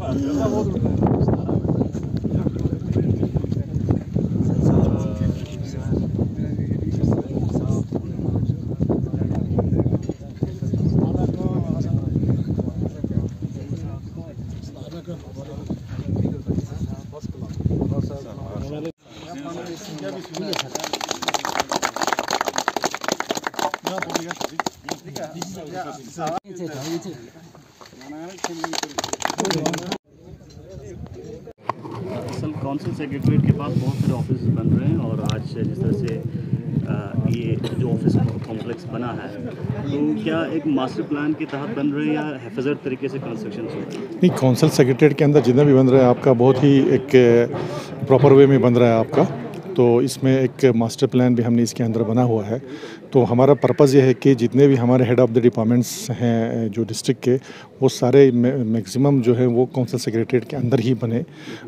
안 들어가고 들어가요. असल council secretariat के पास बहुत सारे ऑफ़िस बन रहे हैं और आज जिस तरह से ये जो ऑफ़िस कॉम्प्लेक्स बना है तो क्या एक मास्टर प्लान के तहत बन रहे हैं या हेफाजत तरीके से कंस्ट्रक्शन हो नहीं कौंसल सेक्रेटरीट के अंदर जितना भी बन रहा है, आपका बहुत ही एक प्रॉपर वे में बन रहा है आपका। तो इसमें एक मास्टर प्लान भी हमने इसके अंदर बना हुआ है। तो हमारा पर्पज़ ये है कि जितने भी हमारे हेड ऑफ़ द डिपार्टमेंट्स हैं जो डिस्ट्रिक्ट के वो सारे मैक्सिमम जो है वो कौंसल सेक्रेटरीट के अंदर ही बने। अ,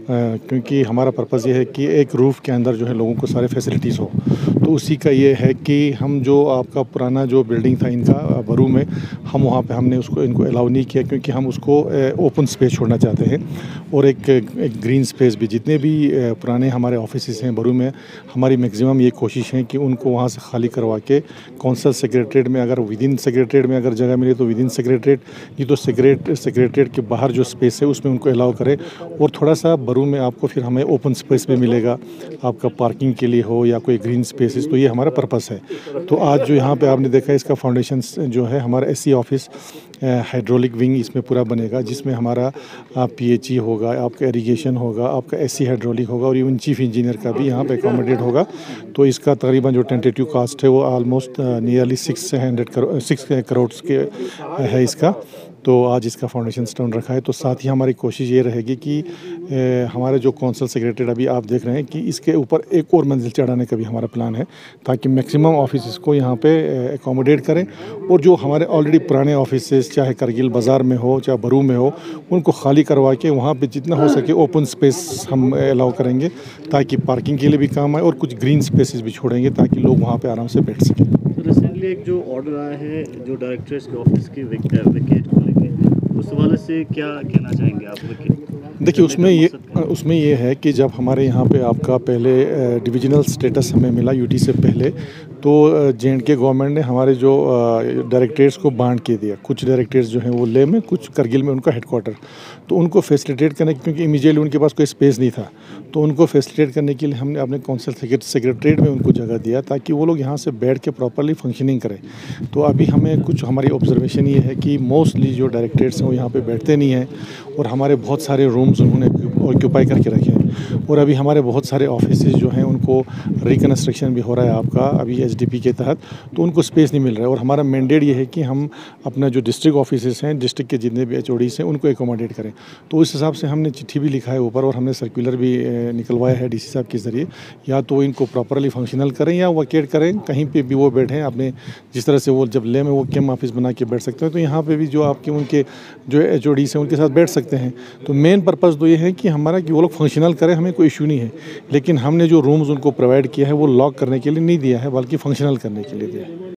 क्योंकि हमारा पर्पज़ ये है कि एक रूफ़ के अंदर जो है लोगों को सारे फैसिलिटीज़ हो। तो उसी का ये है कि हम जो आपका पुराना जो बिल्डिंग था इनका बरू में हम वहाँ पर हमने उसको इनको अलाउ नहीं किया क्योंकि हम उसको ओपन स्पेस छोड़ना चाहते हैं। और एक एक ग्रीन स्पेस भी जितने भी पुराने हमारे ऑफ़िस हैं बरू में हमारी मैक्सिमम ये कोशिश है कि उनको वहाँ से खाली करवा के कौंसल सेक्रेटरीट में अगर विद इन सेक्रेटरीट में अगर जगह मिले तो विद इन सेक्रेटरीट ये तो सेक्रेट सेक्रेटरीट के बाहर जो स्पेस है उसमें उनको अलाउ करें। और थोड़ा सा बरू में आपको फिर हमें ओपन स्पेस भी मिलेगा। आपका पार्किंग के लिए हो या कोई ग्रीन स्पेसिस तो ये हमारा पर्पस है। तो आज जो यहाँ पर आपने देखा इसका फाउंडेशन जो है हमारा एस ऑफ़िस हाइड्रोलिक विंग इसमें पूरा बनेगा, जिसमें हमारा पी एच ई होगा, आपका एरीगेशन होगा, आपका एस सी हाइड्रोलिक होगा और इवन चीफ इंजीनियर का भी यहाँ पे एकोमोडेट होगा। तो इसका तकरीबन जो टेंटेटिव कास्ट है वो almost nearly six hundred crore six crore के है इसका। तो आज इसका फाउंडेशन स्टोन रखा है। तो साथ ही हमारी कोशिश ये रहेगी कि हमारे जो कौंसल सेक्रेटरी अभी आप देख रहे हैं कि इसके ऊपर एक और मंजिल चढ़ाने का भी हमारा प्लान है, ताकि मैक्सिमम ऑफ़िस को यहाँ पे एकोमोडेट करें। और जो हमारे ऑलरेडी पुराने ऑफ़िस चाहे करगिल बाज़ार में हो, चाहे बरू में हो, उनको खाली करवा के वहाँ पर जितना हो सके ओपन स्पेस हम अलाउ करेंगे, ताकि पार्किंग के लिए भी काम आए और कुछ ग्रीन स्पेसिस भी छोड़ेंगे, ताकि लोग वहाँ पर आराम से बैठ सकें। रिसेंटली एक जो ऑर्डर आया है जो डायरेक्टर्स के ऑफ़िस के विकेट को लेके उस हवाले से क्या कहना चाहेंगे आप विकेट देखिए उसमें ये उसमें ये है कि जब हमारे यहाँ पे आपका पहले डिविजनल स्टेटस हमें मिला यूटी से पहले तो जे एंड के गवर्नमेंट ने हमारे जो डायरेक्टरेट्स को बांट के दिया। कुछ डायरेक्टरेट्स जो हैं वो ले में, कुछ करगिल में उनका हेडक्वार्टर तो उनको फैसिलिटेट करने क्योंकि इमीजिएटली उनके पास कोई स्पेस नहीं था। तो उनको फैसिलिटेट करने के लिए हमने अपने कौंसिल सेक्रेटरीट में उनको जगह दिया ताकि वो लोग यहाँ से बैठ के प्रॉपरली फंक्शनिंग करें। तो अभी हमें कुछ हमारी ऑब्जर्वेशन ये है कि मोस्टली जो डायरेक्टरेट्स हैं वो यहाँ पर बैठते नहीं हैं और हमारे बहुत सारे रूम्स उन्होंने ऑक्यूपाई करके रखे हैं। और अभी हमारे बहुत सारे ऑफ़िस जो हैं, उनको रिकन्स्ट्रक्शन भी हो रहा है आपका, अभी एच के तहत तो उनको स्पेस नहीं मिल रहा है। और हमारा मैंडेट ये है कि हम अपना जो डिस्ट्रिक्ट ऑफ़िस हैं डिस्ट्रिक्ट के जितने भी एच हैं, उनको एकोमोडेट करें। तो उस हिसाब से हमने चिट्ठी भी लिखा है ऊपर और हमने सर्कुलर भी निकलवाया है डीसी साहब के ज़रिए। या तो इनको प्रॉपरली फंक्शनल करें या वकेट करें, कहीं पर भी वो बैठें, अपने जिस तरह से वो जब ले में वो कैम ऑफ़िस बना के बैठ सकते हैं तो यहाँ पर भी जो आपके उनके जो एच हैं, उनके साथ बैठ सकते हैं। तो मेन पर्पज़ तो ये है कि हमारा कि वो लोग फंक्शनल करें हमें कोई इशू नहीं है। लेकिन हमने जो रूम्स उनको प्रोवाइड किया है, वो लॉक करने के लिए नहीं दिया है, बल्कि फंक्शनल करने के लिए दिया है।